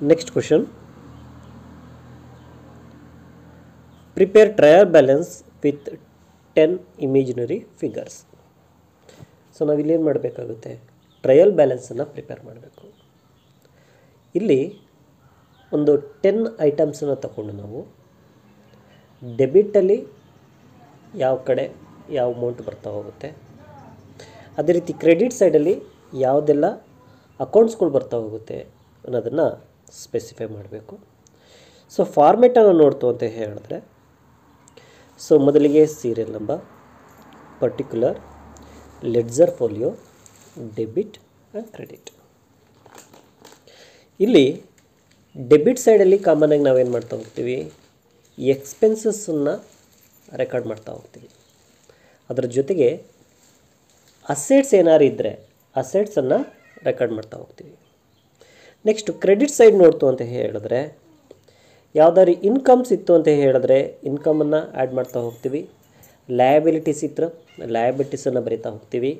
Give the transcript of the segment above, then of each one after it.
Next question prepare trial balance with ten imaginary figures so ನಾವು ಏನು ಮಾಡಬೇಕಾಗುತ್ತೆ? Trial ಬ್ಯಾಲೆನ್ಸನ್ನು ಪ್ರಿಪೇರ್ ಮಾಡಬೇಕು. ಇಲ್ಲಿ ಒಂದು ಟೆನ್ ಐಟಮ್ಸನ್ನು ತಗೊಂಡು ನಾವು ಡೆಬಿಟಲ್ಲಿ ಯಾವ ಕಡೆ ಯಾವ ಅಮೌಂಟ್ ಬರ್ತಾ ಹೋಗುತ್ತೆ? ಅದೇ ರೀತಿ ಕ್ರೆಡಿಟ್ ಸೈಡಲ್ಲಿ ಯಾವುದೆಲ್ಲ ಅಕೌಂಟ್ಸ್ಗಳು ಬರ್ತಾ ಹೋಗುತ್ತೆ ಅನ್ನೋದನ್ನು ಸ್ಪೆಸಿಫೈ ಮಾಡಬೇಕು. ಸೊ ಫಾರ್ಮೆಟನ್ನು ನೋಡ್ತು ಅಂತ ಹೇಳಿದ್ರೆ ಸೊ ಮೊದಲಿಗೆ serial number particular ledger folio debit and credit ಇಲ್ಲಿ ಡೆಬಿಟ್ ಸೈಡಲ್ಲಿ ಕಾಮನಾಗಿ ನಾವೇನು ಮಾಡ್ತಾ ಹೋಗ್ತೀವಿ? ಎಕ್ಸ್ಪೆನ್ಸಸ್ಸನ್ನು ರೆಕಾರ್ಡ್ ಮಾಡ್ತಾ ಹೋಗ್ತೀವಿ. ಅದರ ಜೊತೆಗೆ ಅಸೆಟ್ಸ್ ಏನಾರು ಇದ್ದರೆ ಅಸೆಟ್ಸನ್ನು ರೆಕಾರ್ಡ್ ಮಾಡ್ತಾ ಹೋಗ್ತೀವಿ. ನೆಕ್ಸ್ಟ್ ಕ್ರೆಡಿಟ್ ಸೈಡ್ ನೋಡ್ತು ಅಂತ ಹೇಳಿದ್ರೆ, ಯಾವ್ದಾದ್ರು ಇನ್ಕಮ್ಸ್ ಇತ್ತು ಅಂತ ಹೇಳಿದ್ರೆ ಇನ್ಕಮನ್ನು ಆ್ಯಡ್ ಮಾಡ್ತಾ ಹೋಗ್ತೀವಿ. ಲಯಬಿಲಿಟೀಸ್ ಇತ್ತು ಲಯಬಿಲಿಟೀಸನ್ನು ಬರಿತಾ ಹೋಗ್ತೀವಿ.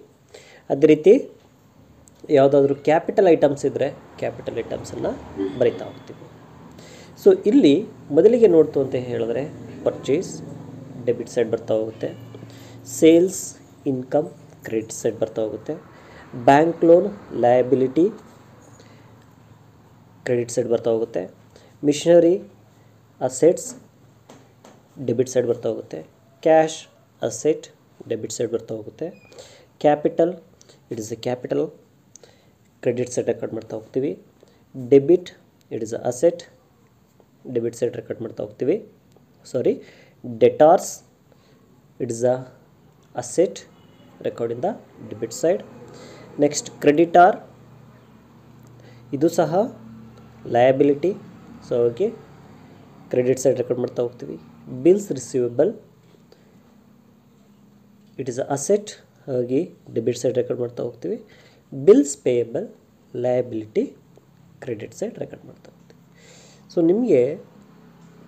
ಅದೇ ರೀತಿ, ಯಾವುದಾದ್ರೂ ಕ್ಯಾಪಿಟಲ್ ಐಟಮ್ಸ್ ಇದ್ದರೆ ಕ್ಯಾಪಿಟಲ್ ಐಟಮ್ಸನ್ನು ಬರಿತಾ ಹೋಗ್ತೀವಿ. ಸೊ ಇಲ್ಲಿ ಮೊದಲಿಗೆ ನೋಡ್ತು ಅಂತ ಹೇಳಿದ್ರೆ ಪರ್ಚೇಸ್ ಡೆಬಿಟ್ ಸೈಡ್ ಬರ್ತಾ ಹೋಗುತ್ತೆ. ಸೇಲ್ಸ್ ಇನ್ಕಮ್ ಕ್ರೆಡಿಟ್ ಸೈಡ್ ಬರ್ತಾ ಹೋಗುತ್ತೆ. Bank loan liability credit side ಬರ್ತಾ ಹೋಗುತ್ತೆ ಮಿಷನರಿ ಅಸೆಟ್ಸ್ ಡೆಬಿಟ್ ಸೈಡ್ ಬರ್ತಾ ಹೋಗುತ್ತೆ ಕ್ಯಾಶ್ ಅಸೆಟ್ ಡೆಬಿಟ್ ಸೈಡ್ ಬರ್ತಾ ಹೋಗುತ್ತೆ capital it is a capital credit side record ಮಾಡ್ತಾ ಹೋಗ್ತೀವಿ debit it is a asset debit side record ಮಾಡ್ತಾ ಹೋಗ್ತೀವಿ sorry debtors it is a asset record in the debit side next creditor ಇದು ಸಹ liability so ಹಾಗೆ credit side record ಮಾಡ್ತಾ ಹೋಗ್ತೀವಿ. Bills receivable it is asset ಹಾಗೆ debit side record ಮಾಡ್ತಾ ಹೋಗ್ತೀವಿ. Bills payable liability credit side record ಮಾಡ್ತಾ ಹೋಗ್ತೀವಿ. ಸೊ ನಿಮಗೆ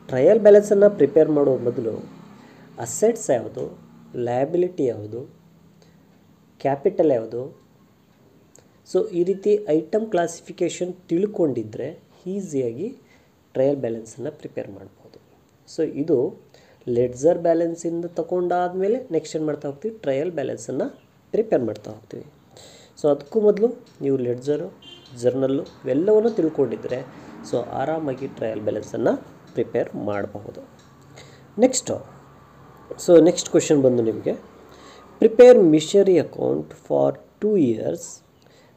ಟ್ರಯಲ್ ಬ್ಯಾಲೆನ್ಸನ್ನು ಪ್ರಿಪೇರ್ ಮಾಡೋ ಮೊದಲು ಅಸೆಟ್ಸ್ ಯಾವುದು ಲಯಬಿಲಿಟಿ ಯಾವುದು ಕ್ಯಾಪಿಟಲ್ ಯಾವುದು? ಸೊ ಈ ರೀತಿ ಐಟಮ್ ಕ್ಲಾಸಿಫಿಕೇಷನ್ ತಿಳ್ಕೊಂಡಿದ್ರೆ ಈಸಿಯಾಗಿ ಟ್ರಯಲ್ ಬ್ಯಾಲೆನ್ಸನ್ನು ಪ್ರಿಪೇರ್ ಮಾಡ್ಬೋದು. ಸೊ, ಇದು ಲೆಡ್ಜರ್ ಬ್ಯಾಲೆನ್ಸಿಂದ ತಗೊಂಡಾದಮೇಲೆ ನೆಕ್ಸ್ಟ್ ಏನು ಮಾಡ್ತಾ ಹೋಗ್ತೀವಿ? ಟ್ರಯಲ್ ಬ್ಯಾಲೆನ್ಸನ್ನು ಪ್ರಿಪೇರ್ ಮಾಡ್ತಾ ಹೋಗ್ತೀವಿ. ಸೊ, ಅದಕ್ಕೂ ಮೊದಲು ನೀವು ಲೆಡ್ಜರು, ಜರ್ನಲ್ಲು ಇವೆಲ್ಲವನ್ನು ತಿಳ್ಕೊಂಡಿದ್ರೆ ಸೊ, ಆರಾಮಾಗಿ ಟ್ರಯಲ್ ಬ್ಯಾಲೆನ್ಸನ್ನು ಪ್ರಿಪೇರ್ ಮಾಡಬಹುದು. ನೆಕ್ಸ್ಟು, ಸೊ, ನೆಕ್ಸ್ಟ್ ಕ್ವೆಶನ್ ಬಂದು ನಿಮಗೆ, prepare machinery account for two years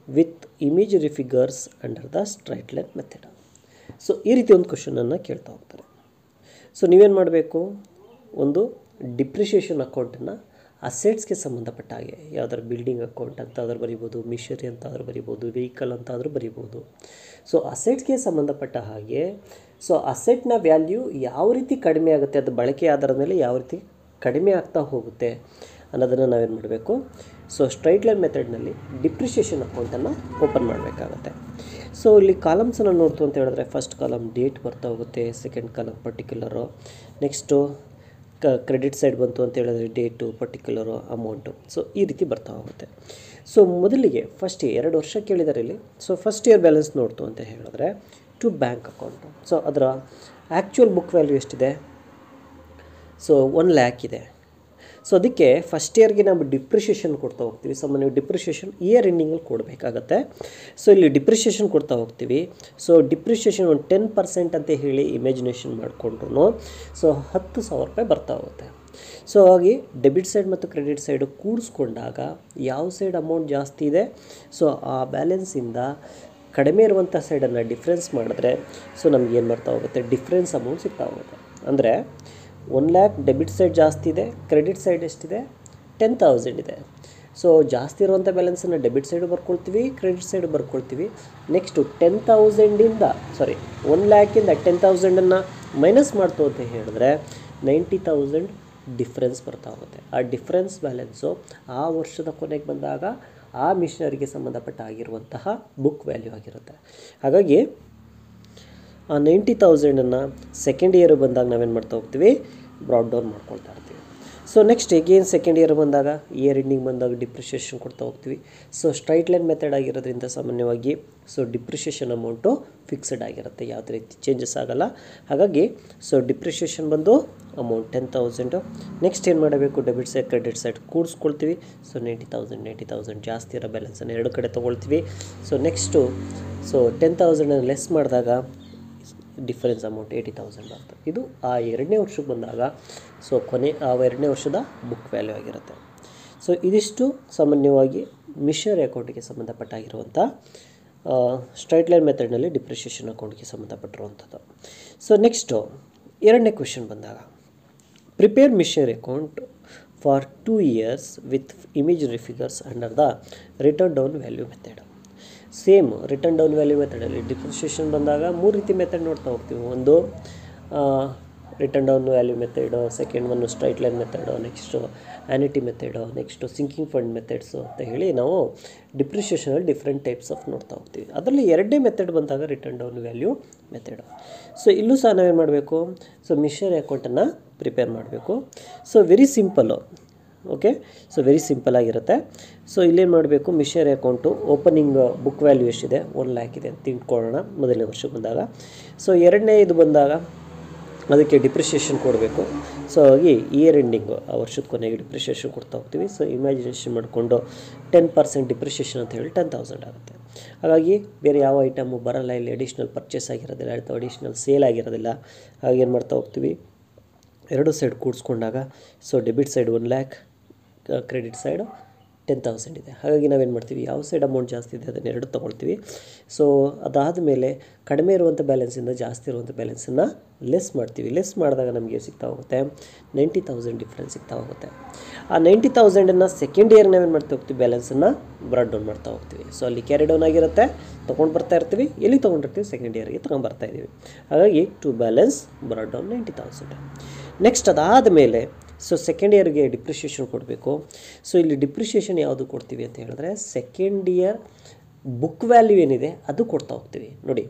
with imaginary figures under the straight line method. So ಈ ರೀತಿ ಒಂದು ಕ್ವಶನನ್ನು ಕೇಳ್ತಾ ಹೋಗ್ತಾರೆ. ಸೊ ನೀವೇನು ಮಾಡಬೇಕು? ಒಂದು ಡಿಪ್ರಿಷಿಯೇಷನ್ ಅಕೌಂಟನ್ನು ಅಸೆಟ್ಸ್ಗೆ ಸಂಬಂಧಪಟ್ಟ ಹಾಗೆ, ಯಾವ್ದಾದ್ರು ಬಿಲ್ಡಿಂಗ್ ಅಕೌಂಟ್ ಅಂತ ಆದ್ರೂ ಬರಿಬೋದು ಮಿಷರಿ ಅಂತ ಆದ್ರೂ ಬರಿಬೋದು ವೆಹಿಕಲ್ ಅಂತ ಆದರೂ ಬರಿಬೋದು ಸೊ ಅಸೆಟ್ಸ್ಗೆ ಸಂಬಂಧಪಟ್ಟ ಹಾಗೆ ಸೊ ಅಸೆಟ್ನ ವ್ಯಾಲ್ಯೂ ಯಾವ ರೀತಿ ಕಡಿಮೆ ಆಗುತ್ತೆ, ಅದು ಬಳಕೆ ಆಧಾರದ ಮೇಲೆ ಯಾವ ರೀತಿ ಕಡಿಮೆ ಆಗ್ತಾ ಹೋಗುತ್ತೆ ಅನ್ನೋದನ್ನು ನಾವೇನು ಮಾಡಬೇಕು? ಸೊ ಸ್ಟ್ರೈಟ್ ಲೈನ್ ಮೆಥಡ್ನಲ್ಲಿ ಡಿಪ್ರಿಷಿಯೇಷನ್ ಅಕೌಂಟನ್ನು ಓಪನ್ ಮಾಡಬೇಕಾಗತ್ತೆ. ಸೊ ಇಲ್ಲಿ ಕಾಲಮ್ಸನ್ನು ನೋಡ್ತು ಅಂತ ಹೇಳಿದ್ರೆ ಫಸ್ಟ್ ಕಾಲಮ್ ಡೇಟ್ ಬರ್ತಾ ಹೋಗುತ್ತೆ ಸೆಕೆಂಡ್ ಕಾಲಮ್ ಪರ್ಟಿಕ್ಯುಲರು ನೆಕ್ಸ್ಟು ಕ ಕ್ರೆಡಿಟ್ ಸೈಡ್ ಬಂತು ಅಂತ ಹೇಳಿದ್ರೆ ಡೇಟು ಪರ್ಟಿಕ್ಯುಲರು ಅಮೌಂಟು ಸೊ ಈ ರೀತಿ ಬರ್ತಾ ಹೋಗುತ್ತೆ. ಸೊ ಮೊದಲಿಗೆ ಫಸ್ಟ್ ಎರಡು ವರ್ಷ ಕೇಳಿದ್ದಾರೆ ಇಲ್ಲಿ. ಸೊ ಫಸ್ಟ್ ಇಯರ್ ಬ್ಯಾಲೆನ್ಸ್ ನೋಡ್ತು ಅಂತ ಹೇಳಿದ್ರೆ ಟು ಬ್ಯಾಂಕ್ ಅಕೌಂಟು ಸೊ ಅದರ ಆ್ಯಕ್ಚುಯಲ್ ಬುಕ್ ವ್ಯಾಲ್ಯೂ ಎಷ್ಟಿದೆ? ಸೊ ಒನ್ ಲ್ಯಾಕ್ ಇದೆ. ಸೊ ಅದಕ್ಕೆ ಫಸ್ಟ್ ಇಯರ್ಗೆ ನಾವು ಡಿಪ್ರಿಷಿಯೇಷನ್ ಕೊಡ್ತಾ ಹೋಗ್ತೀವಿ. ಸಾಮಾನ್ಯ ಡಿಪ್ರಿಷಿಯೇಷನ್ ಇಯರ್ ಎಂಡಿಂಗಲ್ಲಿ ಕೊಡಬೇಕಾಗತ್ತೆ. ಸೊ ಇಲ್ಲಿ ಡಿಪ್ರಿಷಿಯೇಷನ್ ಕೊಡ್ತಾ ಹೋಗ್ತೀವಿ. ಸೊ ಡಿಪ್ರಿಷಿಯೇಷನ್ ಒಂದು ಟೆನ್ ಪರ್ಸೆಂಟ್ ಅಂತ ಹೇಳಿ ಇಮ್ಯಾಜಿನೇಷನ್ ಮಾಡಿಕೊಂಡ್ರು ಸೊ ಹತ್ತು ಸಾವಿರ ರೂಪಾಯಿ ಬರ್ತಾ ಹೋಗುತ್ತೆ. ಸೊ ಹಾಗೆ ಡೆಬಿಟ್ ಸೈಡ್ ಮತ್ತು ಕ್ರೆಡಿಟ್ ಸೈಡು ಕೂಡಿಸ್ಕೊಂಡಾಗ ಯಾವ ಸೈಡ್ ಅಮೌಂಟ್ ಜಾಸ್ತಿ ಇದೆ? ಸೊ ಆ ಬ್ಯಾಲೆನ್ಸಿಂದ ಕಡಿಮೆ ಇರುವಂಥ ಸೈಡನ್ನು ಡಿಫ್ರೆನ್ಸ್ ಮಾಡಿದ್ರೆ ಸೊ ನಮ್ಗೆ ಏನು ಮಾಡ್ತಾ ಹೋಗುತ್ತೆ? ಡಿಫ್ರೆನ್ಸ್ ಅಮೌಂಟ್ ಸಿಗ್ತಾ ಹೋಗುತ್ತೆ. ಅಂದರೆ ಒನ್ ಲ್ಯಾಕ್ ಡೆಬಿಟ್ ಸೈಡ್ ಜಾಸ್ತಿ ಇದೆ ಕ್ರೆಡಿಟ್ ಸೈಡ್ ಎಷ್ಟಿದೆ? ಟೆನ್ ತೌಸಂಡ್ ಇದೆ. ಸೊ ಜಾಸ್ತಿ ಇರುವಂಥ ಬ್ಯಾಲೆನ್ಸನ್ನು ಡೆಬಿಟ್ ಸೈಡು ಬರ್ಕೊಳ್ತೀವಿ ಕ್ರೆಡಿಟ್ ಸೈಡು ಬರ್ಕೊಳ್ತೀವಿ. ನೆಕ್ಸ್ಟು ಟೆನ್ ತೌಸಂಡಿಂದ ಸಾರಿ ಒನ್ ಲ್ಯಾಕಿಂದ ಟೆನ್ ತೌಸಂಡನ್ನು ಮೈನಸ್ ಮಾಡ್ತು ಅಂತ ಹೇಳಿದ್ರೆ ನೈಂಟಿ ತೌಸಂಡ್ ಡಿಫ್ರೆನ್ಸ್ ಬರ್ತಾ ಹೋಗುತ್ತೆ. ಆ ಡಿಫ್ರೆನ್ಸ್ ಬ್ಯಾಲೆನ್ಸು ಆ ವರ್ಷದ ಕೊನೆಗೆ ಬಂದಾಗ ಆ ಮಿಷನರಿಗೆ ಸಂಬಂಧಪಟ್ಟ ಆಗಿರುವಂತಹ ಬುಕ್ ವ್ಯಾಲ್ಯೂ ಆಗಿರುತ್ತೆ. ಹಾಗಾಗಿ ಆ ನೈಂಟಿ ತೌಸಂಡನ್ನು ಸೆಕೆಂಡ್ ಇಯರ್ ಬಂದಾಗ ನಾವೇನು ಮಾಡ್ತಾ ಹೋಗ್ತೀವಿ? ಬ್ರಾಡ್ ಡೌನ್ ಮಾಡ್ಕೊಳ್ತಾ ಇರ್ತೀವಿ. So next again second year ಬಂದಾಗ ಇಯರ್ ಎಂಡಿಂಗ್ ಬಂದಾಗ ಡಿಪ್ರಿಷಿಯೇಷನ್ ಕೊಡ್ತಾ ಹೋಗ್ತೀವಿ. ಸೊ ಸ್ಟ್ರೈಟ್ ಲೈನ್ ಮೆಥಡ್ ಆಗಿರೋದ್ರಿಂದ ಸಾಮಾನ್ಯವಾಗಿ ಸೊ ಡಿಪ್ರಿಷಿಯೇಷನ್ ಅಮೌಂಟು ಫಿಕ್ಸ್ಡ್ ಆಗಿರುತ್ತೆ. ಯಾವುದೇ ರೀತಿ ಚೇಂಜಸ್ ಆಗೋಲ್ಲ. ಹಾಗಾಗಿ ಸೊ ಡಿಪ್ರಿಷಿಯೇಷನ್ ಬಂದು ಅಮೌಂಟ್ ಟೆನ್ ತೌಸಂಡು ನೆಕ್ಸ್ಟ್ ಏನು ಮಾಡಬೇಕು? Debit side credit side ಕೂಡಿಸ್ಕೊಳ್ತೀವಿ. So ninety thousand ninety thousand ಜಾಸ್ತಿ ಇರೋ ಬ್ಯಾಲೆನ್ಸನ್ನು ಎರಡು ಕಡೆ ತೊಗೊಳ್ತೀವಿ. ಸೊ ನೆಕ್ಸ್ಟು ಸೊ ಟೆನ್ ತೌಸಂಡನ್ನು ಲೆಸ್ ಮಾಡಿದಾಗ ಡಿಫರೆನ್ಸ್ ಅಮೌಂಟ್ ಏಯ್ಟಿ ತೌಸಂಡ್ ಬರ್ತದೆ ಇದು ಆ ಎರಡನೇ ವರ್ಷಕ್ಕೆ ಬಂದಾಗ ಸೊ ಕೊನೆ, ಆ ಎರಡನೇ ವರ್ಷದ ಬುಕ್ ವ್ಯಾಲ್ಯೂ ಆಗಿರುತ್ತೆ. ಸೊ ಇದಿಷ್ಟು ಸಾಮಾನ್ಯವಾಗಿ ಮಿಷರ್ ಅಕೌಂಟಿಗೆ ಸಂಬಂಧಪಟ್ಟಾಗಿರುವಂಥ ಸ್ಟ್ರೈಟ್ ಲೈನ್ ಮೆಥಡ್ನಲ್ಲಿ ಡಿಪ್ರಿಷಿಯೇಷನ್ ಅಕೌಂಟ್ಗೆ ಸಂಬಂಧಪಟ್ಟಿರುವಂಥದ್ದು. ಸೊ ನೆಕ್ಸ್ಟು ಎರಡನೇ ಕ್ವೆಶನ್ ಬಂದಾಗ prepare machinery account for two years with imaginary figures under the written down value method same written down value ಮೆಥಡಲ್ಲಿ depreciation ಬಂದಾಗ ಮೂರು ರೀತಿ ಮೆಥಡ್ ನೋಡ್ತಾ ಹೋಗ್ತೀವಿ. ಒಂದು written down value method second one straight line method next annuity method next sinking fund methods ಅಂತ ಹೇಳಿ ನಾವು ಡಿಪ್ರಿಷಿಯೇಷನಲ್ಲಿ different types of ನೋಡ್ತಾ ಹೋಗ್ತೀವಿ. ಅದರಲ್ಲಿ ಎರಡನೇ ಮೆಥಡ್ ಬಂದಾಗ written down value method so ಇಲ್ಲೂ ಸಹ ನಾವೇನು ಮಾಡಬೇಕು? ಸೊ ಮಿಷರ್ ಅಕೌಂಟನ್ನು ಪ್ರಿಪೇರ್ ಮಾಡಬೇಕು. So very simple okay so very simple ಆಗಿರುತ್ತೆ. ಸೊ ಇಲ್ಲೇನು ಮಾಡಬೇಕು? Machinery account. Opening book value ಎಷ್ಟಿದೆ? ಒನ್ ಲ್ಯಾಕ್ ಇದೆ ಅಂತ ತಿಳ್ಕೊಳ್ಳೋಣ ಮೊದಲನೇ ವರ್ಷಕ್ಕೆ ಬಂದಾಗ. ಸೊ ಎರಡನೇ ಇದು ಬಂದಾಗ ಅದಕ್ಕೆ ಡಿಪ್ರಿಷಿಯೇಷನ್ ಕೊಡಬೇಕು. ಸೊ ಹಾಗಾಗಿ ಇಯರ್ ಎಂಡಿಂಗು ಆ ವರ್ಷದ ಕೊನೆಗೆ ಡಿಪ್ರಿಷಿಯೇಷನ್ ಕೊಡ್ತಾ ಹೋಗ್ತೀವಿ. ಸೊ ಇಮ್ಯಾಜಿನೇಷನ್ ಮಾಡಿಕೊಂಡು ಟೆನ್ ಪರ್ಸೆಂಟ್ ಡಿಪ್ರಿಷಿಯೇಷನ್ ಅಂತ ಹೇಳಿ ಟೆನ್ ತೌಸಂಡ್ ಆಗುತ್ತೆ. ಹಾಗಾಗಿ ಬೇರೆ ಯಾವ ಐಟಮು ಬರಲ್ಲ. ಇಲ್ಲಿ ಅಡಿಷ್ನಲ್ ಪರ್ಚೇಸ್ ಆಗಿರೋದಿಲ್ಲ. ಅಥವಾ ಅಡಿಷ್ನಲ್ ಸೇಲ್ ಆಗಿರೋದಿಲ್ಲ. ಹಾಗೆ ಏನು ಮಾಡ್ತಾ ಹೋಗ್ತೀವಿ? ಎರಡು side ಕೂಡಿಸ್ಕೊಂಡಾಗ so debit side one lakh credit side ten thousand ಇದೆ. ಹಾಗಾಗಿ ನಾವೇನು ಮಾಡ್ತೀವಿ? ಯಾವ ಸೈಡ್ ಅಮೌಂಟ್ ಜಾಸ್ತಿ ಇದೆ ಅದನ್ನು ಎರಡು ತೊಗೊಳ್ತೀವಿ. ಸೊ ಅದಾದ ಮೇಲೆ ಕಡಿಮೆ ಇರುವಂಥ ಬ್ಯಾಲೆನ್ಸಿಂದ ಜಾಸ್ತಿ ಇರುವಂಥ ಬ್ಯಾಲೆನ್ಸನ್ನು ಲೆಸ್ ಮಾಡ್ತೀವಿ. ಲೆಸ್ ಮಾಡಿದಾಗ ನಮಗೆ ಸಿಗ್ತಾ ಹೋಗುತ್ತೆ? ನೈಂಟಿ ತೌಸಂಡ್ ಡಿಫ್ರೆನ್ಸ್ ಸಿಗ್ತಾ ಹೋಗುತ್ತೆ. ಆ ನೈಂಟಿ ತೌಸಂಡನ್ನು ಸೆಕೆಂಡ್ ಇಯರ್ ಏನು ಮಾಡ್ತಾ ಹೋಗ್ತೀವಿ? ಬ್ಯಾಲೆನ್ಸನ್ನು ಬ್ರಾಡ್ ಡೌನ್ ಮಾಡ್ತಾ ಹೋಗ್ತೀವಿ. ಸೊ ಅಲ್ಲಿ ಕ್ಯಾರಿ ಡೌನ್ ಆಗಿರುತ್ತೆ. ತೊಗೊಂಡು ಬರ್ತಾ ಇರ್ತೀವಿ. ಎಲ್ಲಿ ತೊಗೊಂಡಿರ್ತೀವಿ ಸೆಕೆಂಡ್ ಇಯರ್ಗೆ ತೊಗೊಂಡ್ಬರ್ತಾ ಇದ್ದೀವಿ ಹಾಗಾಗಿ to balance brought down ninety thousand next ಅದಾದ ಮೇಲೆ ಸೊ ಸೆಕೆಂಡ್ ಇಯರ್ಗೆ ಡಿಪ್ರಿಷಿಯೇಷನ್ ಕೊಡಬೇಕು. ಸೊ ಇಲ್ಲಿ ಡಿಪ್ರಿಷಿಯೇಷನ್ ಯಾವುದು ಕೊಡ್ತೀವಿ ಅಂತ ಹೇಳಿದ್ರೆ ಸೆಕೆಂಡ್ ಇಯರ್ ಬುಕ್ ವ್ಯಾಲ್ಯೂ ಏನಿದೆ, ಅದು ಕೊಡ್ತಾ ಹೋಗ್ತೀವಿ. ನೋಡಿ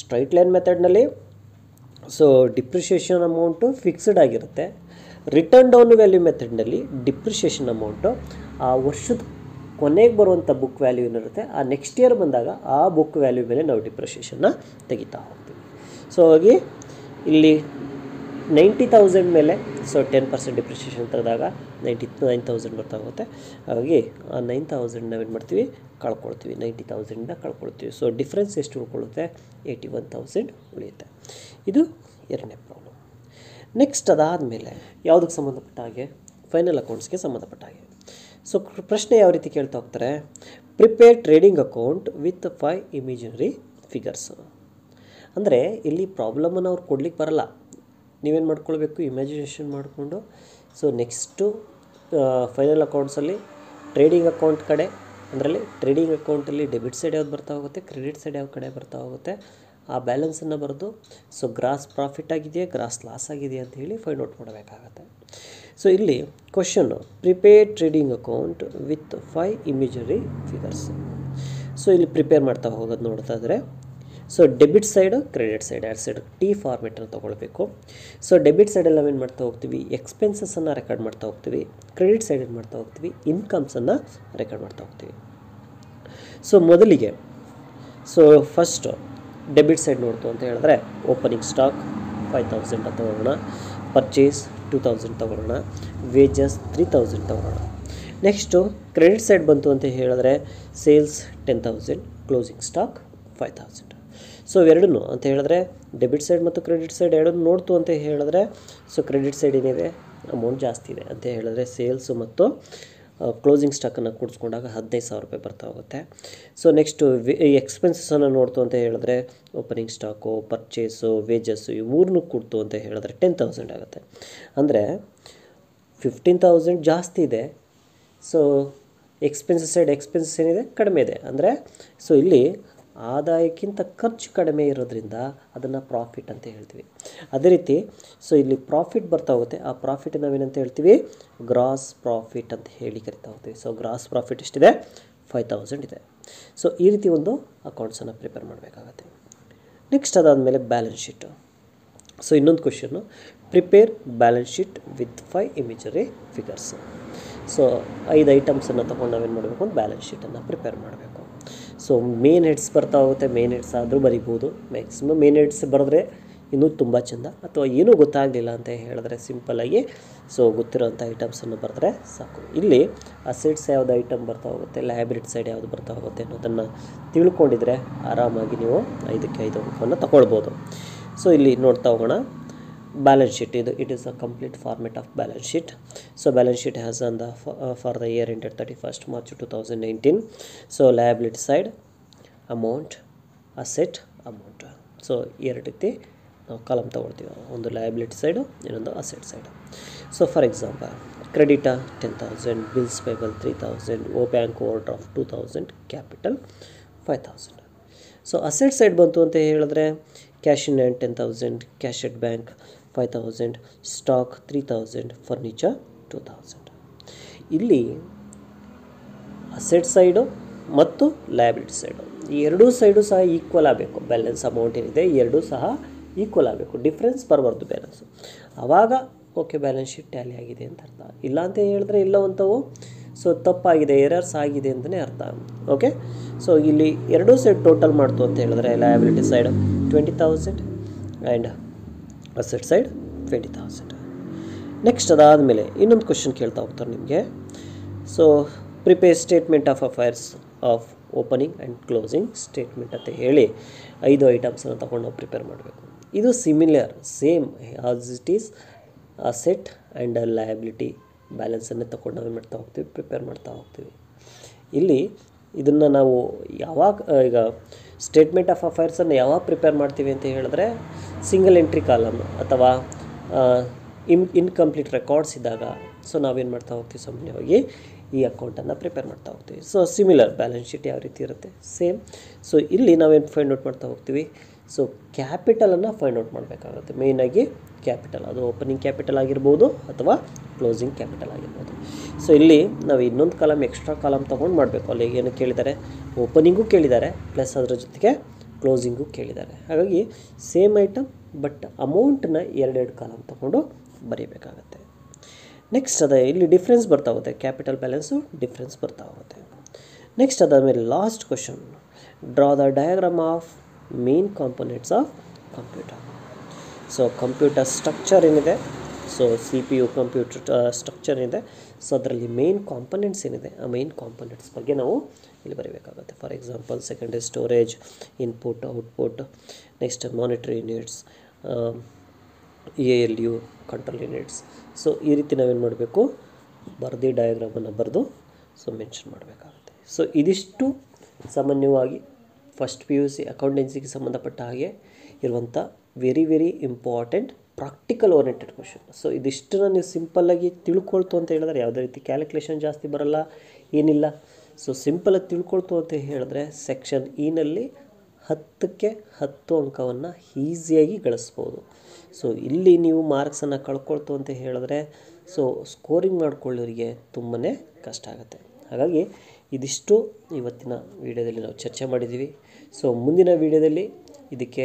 ಸ್ಟ್ರೈಟ್ ಲೈನ್ ಮೆಥಡ್ನಲ್ಲಿ ಸೊ ಡಿಪ್ರಿಷಿಯೇಷನ್ ಅಮೌಂಟು ಫಿಕ್ಸ್ಡ್ ಆಗಿರುತ್ತೆ. ರಿಟರ್ನ್ ಡೌನ್ ವ್ಯಾಲ್ಯೂ ಮೆಥಡ್ನಲ್ಲಿ ಡಿಪ್ರಿಷಿಯೇಷನ್ ಅಮೌಂಟು ಆ ವರ್ಷದ ಕೊನೆಗೆ ಬರುವಂಥ ಬುಕ್ ವ್ಯಾಲ್ಯೂ ಏನಿರುತ್ತೆ, ಆ ನೆಕ್ಸ್ಟ್ ಇಯರ್ ಬಂದಾಗ ಆ ಬುಕ್ ವ್ಯಾಲ್ಯೂ ಮೇಲೆ ನಾವು ಡಿಪ್ರಿಷಿಯೇಷನ್ನ ತೆಗಿತಾ ಹೋಗ್ತೀವಿ. ಸೊ ಹಾಗಾಗಿ ಇಲ್ಲಿ ನೈಂಟಿ ತೌಸಂಡ್ ಮೇಲೆ ಸೊ ಟೆನ್ ಪರ್ಸೆಂಟ್ ಡಿಪ್ರಿಷಿಯೇಷನ್ ತೆಗೆದಾಗ ನೈಂಟಿ ನೈನ್ ತೌಸಂಡ್ ಬರ್ತಾ ಹೋಗುತ್ತೆ. ಹಾಗಾಗಿ ಆ ನೈನ್ ತೌಸಂಡ್ ನಾವೇನು ಮಾಡ್ತೀವಿ? ಕಳ್ಕೊಳ್ತೀವಿ. ನೈಂಟಿ ತೌಸಂಡ್ನ ಕಳ್ಕೊಳ್ತೀವಿ. ಸೊ ಡಿಫ್ರೆನ್ಸ್ ಎಷ್ಟು ಉಳ್ಕೊಳ್ಳುತ್ತೆ? ಏಯ್ಟಿ ಒನ್ ತೌಸಂಡ್ ಉಳಿಯುತ್ತೆ. ಇದು ಎರಡನೇ ಪ್ರಾಬ್ಲಮ್ ನೆಕ್ಸ್ಟ್ ಅದಾದ ಮೇಲೆ ಯಾವುದಕ್ಕೆ ಸಂಬಂಧಪಟ್ಟ ಹಾಗೆ? ಫೈನಲ್ ಅಕೌಂಟ್ಸ್ಗೆ ಸಂಬಂಧಪಟ್ಟ ಹಾಗೆ. ಸೊ ಪ್ರಶ್ನೆ ಯಾವ ರೀತಿ ಕೇಳ್ತಾ ಹೋಗ್ತಾರೆ? Prepare trading account with five imaginary figures ಅಂದರೆ ಇಲ್ಲಿ ಪ್ರಾಬ್ಲಮನ್ನು ಅವ್ರು ಕೊಡ್ಲಿಕ್ಕೆ ಬರಲ್ಲ. ನೀವೇನು ಮಾಡ್ಕೊಳ್ಬೇಕು? ಇಮ್ಯಾಜಿನೇಷನ್ ಮಾಡಿಕೊಂಡು ಸೊ ನೆಕ್ಸ್ಟು ಫೈನಲ್ ಅಕೌಂಟ್ಸಲ್ಲಿ ಟ್ರೇಡಿಂಗ್ ಅಕೌಂಟ್ ಕಡೆ, ಅದರಲ್ಲಿ ಟ್ರೇಡಿಂಗ್ ಅಕೌಂಟಲ್ಲಿ ಡೆಬಿಟ್ ಸೈಡ್ ಯಾವ್ದು ಬರ್ತಾ ಹೋಗುತ್ತೆ? ಕ್ರೆಡಿಟ್ ಸೈಡ್ ಯಾವ ಕಡೆ ಬರ್ತಾ ಹೋಗುತ್ತೆ? ಆ ಬ್ಯಾಲೆನ್ಸನ್ನು ಬರೆದು ಸೊ ಗ್ರಾಸ್ ಪ್ರಾಫಿಟ್ ಆಗಿದೆಯಾ ಗ್ರಾಸ್ ಲಾಸ್ ಆಗಿದೆಯಾ ಅಂತ ಹೇಳಿ ಫೈಂಡ್ ಔಟ್ ಮಾಡಬೇಕಾಗತ್ತೆ. ಸೊ ಇಲ್ಲಿ question prepare trading account with five imaginary figures so ಇಲ್ಲಿ ಪ್ರಿಪೇರ್ ಮಾಡ್ತಾ ಹೋಗೋದು ನೋಡ್ತಾ ಇದ್ರೆ so debit side credit side ಎರಡು ಸೈಡ್ ಟಿ ಫಾರ್ಮೆಟನ್ನು ತೊಗೊಳ್ಬೇಕು. ಸೊ ಡೆಬಿಟ್ ಸೈಡಲ್ಲಿ ನಾವೇನು ಮಾಡ್ತಾ ಹೋಗ್ತೀವಿ? ಎಕ್ಸ್ಪೆನ್ಸಸನ್ನು ರೆಕಾರ್ಡ್ ಮಾಡ್ತಾ ಹೋಗ್ತೀವಿ. ಕ್ರೆಡಿಟ್ ಸೈಡ್ ಏನು ಮಾಡ್ತಾ ಹೋಗ್ತೀವಿ? ಇನ್ಕಮ್ಸನ್ನು ರೆಕಾರ್ಡ್ ಮಾಡ್ತಾ ಹೋಗ್ತೀವಿ. ಸೊ ಮೊದಲಿಗೆ ಸೊ ಫಸ್ಟು ಡೆಬಿಟ್ ಸೈಡ್ ನೋಡ್ತು ಅಂತ ಹೇಳಿದ್ರೆ ಓಪನಿಂಗ್ ಸ್ಟಾಕ್ ಫೈವ್ ತೌಸಂಡ್ ತೊಗೊಳ್ಳೋಣ. ಪರ್ಚೇಸ್ ಟೂ ತೌಸಂಡ್ ತೊಗೊಳ್ಳೋಣ. ವೇಜಸ್ ತ್ರೀ ತೌಸಂಡ್ ತೊಗೊಳ್ಳೋಣ. ನೆಕ್ಸ್ಟು ಕ್ರೆಡಿಟ್ ಸೈಡ್ ಬಂತು ಅಂತ ಹೇಳಿದ್ರೆ sales ten thousand closing stock five thousand so ಇವೆರಡೂ ಅಂತ ಹೇಳಿದ್ರೆ ಡೆಬಿಟ್ ಸೈಡ್ ಮತ್ತು ಕ್ರೆಡಿಟ್ ಸೈಡ್ ಎರಡನ್ನು ನೋಡ್ತು ಅಂತ ಹೇಳಿದ್ರೆ ಸೊ ಕ್ರೆಡಿಟ್ ಸೈಡ್ ಏನಿದೆ? ಅಮೌಂಟ್ ಜಾಸ್ತಿ ಇದೆ ಅಂತ ಹೇಳಿದ್ರೆ ಸೇಲ್ಸು ಮತ್ತು ಕ್ಲೋಸಿಂಗ್ ಸ್ಟಾಕನ್ನು ಕೂಡಿಸ್ಕೊಂಡಾಗ ಹದಿನೈದು ಸಾವಿರ ರೂಪಾಯಿ ಬರ್ತಾ ಹೋಗುತ್ತೆ. ಸೊ ನೆಕ್ಸ್ಟು ಎಕ್ಸ್ಪೆನ್ಸಸನ್ನು ನೋಡ್ತು ಅಂತ ಹೇಳಿದ್ರೆ ಓಪನಿಂಗ್ ಸ್ಟಾಕು ಪರ್ಚೇಸು ವೇಜಸ್ಸು ಇವ್ರನ್ನೂ ಕೂಡ್ತು ಅಂತ ಹೇಳಿದ್ರೆ ಟೆನ್ ತೌಸಂಡ್ ಆಗುತ್ತೆ. ಅಂದರೆ ಫಿಫ್ಟೀನ್ ತೌಸಂಡ್ ಜಾಸ್ತಿ ಇದೆ. ಸೊ ಎಕ್ಸ್ಪೆನ್ಸಸ್ ಸೈಡ್ ಎಕ್ಸ್ಪೆನ್ಸಸ್ ಏನಿದೆ? ಕಡಿಮೆ ಇದೆ. ಅಂದರೆ ಸೊ ಇಲ್ಲಿ ಆದಾಯಕ್ಕಿಂತ ಖರ್ಚು ಕಡಿಮೆ ಇರೋದ್ರಿಂದ ಅದನ್ನು ಪ್ರಾಫಿಟ್ ಅಂತ ಹೇಳ್ತೀವಿ. ಅದೇ ರೀತಿ ಸೊ ಇಲ್ಲಿ ಪ್ರಾಫಿಟ್ ಬರ್ತಾ ಹೋಗುತ್ತೆ. ಆ ಪ್ರಾಫಿಟ್ ನಾವೇನಂತ ಹೇಳ್ತೀವಿ? ಗ್ರಾಸ್ ಪ್ರಾಫಿಟ್ ಅಂತ ಹೇಳಿ ಕರಿತಾ ಹೋಗ್ತೀವಿ. ಸೊ ಗ್ರಾಸ್ ಪ್ರಾಫಿಟ್ ಎಷ್ಟಿದೆ? ಫೈವ್ ತೌಸಂಡ್ ಇದೆ. ಸೊ ಈ ರೀತಿ ಒಂದು ಅಕೌಂಟ್ಸನ್ನು ಪ್ರಿಪೇರ್ ಮಾಡಬೇಕಾಗತ್ತೆ. ನೆಕ್ಸ್ಟ್ ಅದಾದಮೇಲೆ ಬ್ಯಾಲೆನ್ಸ್ ಶೀಟು ಸೊ ಇನ್ನೊಂದು question prepare balance sheet with five imaginary figures so ಐದು ಐಟಮ್ಸನ್ನು ತೊಗೊಂಡು ನಾವೇನು ಮಾಡಬೇಕು? ಒಂದು ಬ್ಯಾಲೆನ್ಸ್ ಶೀಟನ್ನು ಪ್ರಿಪೇರ್ ಮಾಡಬೇಕು. ಸೊ ಮೇನ್ ಹೆಡ್ಸ್ ಬರ್ತಾ ಹೋಗುತ್ತೆ ಮೇನ್ ಹೆಡ್ಸ್ ಆದರೂ ಬರಿಬೋದು. ಮ್ಯಾಕ್ಸಿಮಮ್ ಮೇನ್ ಹೆಡ್ಸ್ ಬರೆದ್ರೆ ಇನ್ನೂ ತುಂಬ ಚೆಂದ. ಅಥವಾ ಏನೂ ಗೊತ್ತಾಗಲಿಲ್ಲ ಅಂತ ಹೇಳಿದ್ರೆ ಸಿಂಪಲ್ಲಾಗಿ ಸೊ ಗೊತ್ತಿರೋಂಥ ಐಟಮ್ಸನ್ನು ಬರೆದ್ರೆ ಸಾಕು. ಇಲ್ಲಿ ಅಸೆಟ್ಸ್ ಯಾವುದು ಐಟಮ್ ಬರ್ತಾ ಹೋಗುತ್ತೆ ಲ್ಯಾಬ್ರಿಡ್ ಸೈಡ್ ಯಾವುದು ಬರ್ತಾ ಹೋಗುತ್ತೆ ಅನ್ನೋದನ್ನು ತಿಳ್ಕೊಂಡಿದ್ರೆ ಆರಾಮಾಗಿ ನೀವು ಐದಕ್ಕೆ ಐದು ಅಂಕವನ್ನು ತಗೊಳ್ಬೋದು. ಸೊ ಇಲ್ಲಿ ನೋಡ್ತಾ ಹೋಗೋಣ. ಬ್ಯಾಲೆನ್ಸ್ ಶೀಟ್ ಇದು it is a complete format of balance sheet so balance sheet has on the for the year ended thirty first March two thousand nineteen so side amount asset amount so ಎರಡು ರೀತಿ ನಾವು column ತೊಗೊಳ್ತೀವಿ. ಒಂದು liability side ಇನ್ನೊಂದು asset side so for example credit ten thousand bills payable three thousand oh bank overdraft two capital five thousand so asset side ಬಂತು ಅಂತ ಹೇಳಿದ್ರೆ cash in hand ten thousand cash at bank five thousand, stock three thousand, furniture two thousand. ಇಲ್ಲಿ asset side ಮತ್ತು liability side. ಈ ಎರಡೂ side ಸಹ equal ಆಗಬೇಕು. Balance amount ಏನಿದೆ ಎರಡೂ ಸಹ ಈಕ್ವಲ್ ಆಗಬೇಕು. ಡಿಫ್ರೆನ್ಸ್ ಬರಬಾರ್ದು ಬ್ಯಾಲೆನ್ಸು ಆವಾಗ ಓಕೆ ಬ್ಯಾಲೆನ್ಸ್ ಶೀಟ್ ಟ್ಯಾಲಿ ಆಗಿದೆ ಅಂತ ಅರ್ಥ. ಇಲ್ಲ ಅಂತ ಹೇಳಿದ್ರೆ ಇಲ್ಲ ಅಂತವು ಸೊ ತಪ್ಪಾಗಿದೆ ಎರರ್ಸ್ ಆಗಿದೆ ಅಂತಲೇ ಅರ್ಥ. ಓಕೆ ಸೊ ಇಲ್ಲಿ ಎರಡೂ ಸೈಡ್ ಟೋಟಲ್ ಮಾಡ್ತು ಅಂತ ಹೇಳಿದ್ರೆ liability side twenty thousand and asset side twenty thousand next ಅದಾದಮೇಲೆ ಇನ್ನೊಂದು ಕ್ವಶನ್ ಕೇಳ್ತಾ ಹೋಗ್ತಾರೆ ನಿಮಗೆ. So prepare statement of affairs of opening and closing statement ಅಂತ ಹೇಳಿ ಐದು ಐಟಮ್ಸನ್ನು ತಗೊಂಡು ನಾವು ಪ್ರಿಪೇರ್ ಮಾಡಬೇಕು. ಇದು similar same as it is asset and liability ಬ್ಯಾಲೆನ್ಸನ್ನೇ ತಗೊಂಡು ನಾವು ಮಾಡ್ತಾ ಹೋಗ್ತೀವಿ ಪ್ರಿಪೇರ್ ಮಾಡ್ತಾ ಹೋಗ್ತೀವಿ. ಇಲ್ಲಿ ಇದನ್ನು ನಾವು ಯಾವಾಗ, ಈಗ ಸ್ಟೇಟ್ಮೆಂಟ್ ಆಫ್ ಅಫೈರ್ಸನ್ನು ಯಾವಾಗ ಪ್ರಿಪೇರ್ ಮಾಡ್ತೀವಿ ಅಂತ ಹೇಳಿದ್ರೆ ಸಿಂಗಲ್ ಎಂಟ್ರಿ ಕಾಲಮ್ ಅಥವಾ ಇನ್, ಇನ್ಕಂಪ್ಲೀಟ್ ರೆಕಾರ್ಡ್ಸ್ ಇದ್ದಾಗ, ಸೊ ನಾವೇನು ಮಾಡ್ತಾ ಹೋಗ್ತೀವಿ ಸಾಮಾನ್ಯವಾಗಿ ಈ ಅಕೌಂಟನ್ನು ಪ್ರಿಪೇರ್ ಮಾಡ್ತಾ ಹೋಗ್ತೀವಿ. ಸೊ ಸಿಮಿಲರ್ ಬ್ಯಾಲೆನ್ಸ್ ಶೀಟ್ ಯಾವ ರೀತಿ ಇರುತ್ತೆ? ಸೇಮ್ ಸೊ ಇಲ್ಲಿ ನಾವೇನು ಫೈಂಡ್ ಔಟ್ ಮಾಡ್ತಾ ಹೋಗ್ತೀವಿ? ಸೊ ಕ್ಯಾಪಿಟಲನ್ನು ಫೈಂಡ್ ಔಟ್ ಮಾಡಬೇಕಾಗುತ್ತೆ. ಮೇಯ್ನಾಗಿ ಕ್ಯಾಪಿಟಲ್ ಅದು ಓಪನಿಂಗ್ ಕ್ಯಾಪಿಟಲ್ ಆಗಿರ್ಬೋದು ಅಥವಾ ಕ್ಲೋಸಿಂಗ್ ಕ್ಯಾಪಿಟಲ್ ಆಗಿರ್ಬೋದು. ಸೊ ಇಲ್ಲಿ ನಾವು ಇನ್ನೊಂದು ಕಾಲಮ್ ಎಕ್ಸ್ಟ್ರಾ ಕಾಲಮ್ ತೊಗೊಂಡು ಮಾಡಬೇಕು. ಅಲ್ಲಿ ಏನು ಕೇಳಿದ್ದಾರೆ ಓಪನಿಂಗೂ ಕೇಳಿದ್ದಾರೆ ಪ್ಲಸ್ ಅದರ ಜೊತೆಗೆ ಕ್ಲೋಸಿಂಗು ಕೇಳಿದ್ದಾರೆ. ಹಾಗಾಗಿ ಸೇಮ್ ಐಟಮ್ ಬಟ್ ಅಮೌಂಟನ್ನ ಎರಡೆರಡು ಕಾಲಮ್ ತೊಗೊಂಡು ಬರೀಬೇಕಾಗತ್ತೆ. ನೆಕ್ಸ್ಟ್ ಅದ, ಇಲ್ಲಿ ಡಿಫ್ರೆನ್ಸ್ ಬರ್ತಾ ಹೋಗುತ್ತೆ. ಕ್ಯಾಪಿಟಲ್ ಬ್ಯಾಲೆನ್ಸು ಡಿಫ್ರೆನ್ಸ್ ಬರ್ತಾ ಹೋಗುತ್ತೆ. ನೆಕ್ಸ್ಟ್ ಅದಾದಮೇಲೆ last question draw the diagram of main components of computer so computer structure ಏನಿದೆ? So C P U computer structure ಇದೆ. ಸೊ ಅದರಲ್ಲಿ ಮೇನ್ ಕಾಂಪೊನೆಂಟ್ಸ್ ಏನಿದೆ, ಆ ಮೇನ್ ಕಾಂಪೊನೆಂಟ್ಸ್ ಬಗ್ಗೆ ನಾವು ಇಲ್ಲಿ ಬರೀಬೇಕಾಗುತ್ತೆ. For example secondary storage input output next memory units A L U control units so ಈ ರೀತಿ ನಾವೇನು ಮಾಡಬೇಕು? ಬರೆದು ಡಯಾಗ್ರಾಮನ್ನು ಬರೆದು ಸೊ ಮೆನ್ಷನ್ ಮಾಡಬೇಕಾಗುತ್ತೆ. ಸೊ ಇದಿಷ್ಟು ಸಾಮಾನ್ಯವಾಗಿ ಫಸ್ಟ್ ಪಿ ಯು ಸಿ ಅಕೌಂಟೆನ್ಸಿಗೆ ಸಂಬಂಧಪಟ್ಟ ಹಾಗೆ ಇರುವಂಥ very very important practical oriented question so ಇದಿಷ್ಟನ್ನು ನೀವು ಸಿಂಪಲ್ಲಾಗಿ ತಿಳ್ಕೊಳ್ತು ಅಂತ ಹೇಳಿದ್ರೆ ಯಾವುದೇ ರೀತಿ ಕ್ಯಾಲ್ಕುಲೇಷನ್ ಜಾಸ್ತಿ ಬರಲ್ಲ, ಏನಿಲ್ಲ. ಸೊ ಸಿಂಪಲಾಗಿ ತಿಳ್ಕೊಳ್ತು ಅಂತ ಹೇಳಿದ್ರೆ ಸೆಕ್ಷನ್ ಇನಲ್ಲಿ ಹತ್ತಕ್ಕೆ ಹತ್ತು ಅಂಕವನ್ನು ಈಸಿಯಾಗಿ ಗಳಿಸ್ಬೋದು. ಸೊ ಇಲ್ಲಿ ನೀವು ಮಾರ್ಕ್ಸನ್ನು ಕಳ್ಕೊಳ್ತು ಅಂತ ಹೇಳಿದ್ರೆ ಸೊ ಸ್ಕೋರಿಂಗ್ ಮಾಡ್ಕೊಳ್ಳೋರಿಗೆ ತುಂಬಾ ಕಷ್ಟ ಆಗುತ್ತೆ. ಹಾಗಾಗಿ ಇದಿಷ್ಟು ಇವತ್ತಿನ ವಿಡಿಯೋದಲ್ಲಿ ನಾವು ಚರ್ಚೆ ಮಾಡಿದ್ದೀವಿ ಸೊ ಮುಂದಿನ ವಿಡಿಯೋದಲ್ಲಿ ಇದಕ್ಕೆ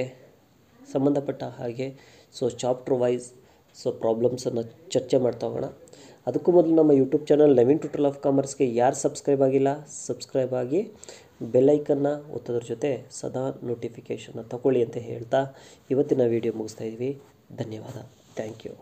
ಸಂಬಂಧಪಟ್ಟ ಹಾಗೆ ಸೊ ಚಾಪ್ಟರ್ ವೈಸ್ ಸೊ ಪ್ರಾಬ್ಲಮ್ಸನ್ನು ಚರ್ಚೆ ಮಾಡ್ತಾ ಹೋಗೋಣ. ಅದಕ್ಕೂ ಮೊದಲು ನಮ್ಮ ಯೂಟ್ಯೂಬ್ ಚಾನಲ್ ಲೆವೆನ್ ಟುಟಲ್ ಆಫ್ ಕಾಮರ್ಸ್ಗೆ ಯಾರು ಸಬ್ಸ್ಕ್ರೈಬ್ ಆಗಿಲ್ಲ ಸಬ್ಸ್ಕ್ರೈಬ್ ಆಗಿ ಬೆಲ್ಲೈಕನ್ನ ಒತ್ತೋದ್ರ ಜೊತೆ ಸದಾ ನೋಟಿಫಿಕೇಷನ್ನ ತಗೊಳ್ಳಿ ಅಂತ ಹೇಳ್ತಾ ಇವತ್ತಿನ ವಿಡಿಯೋ ಮುಗಿಸ್ತಾ ಇದ್ವಿ. ಧನ್ಯವಾದ. Thank you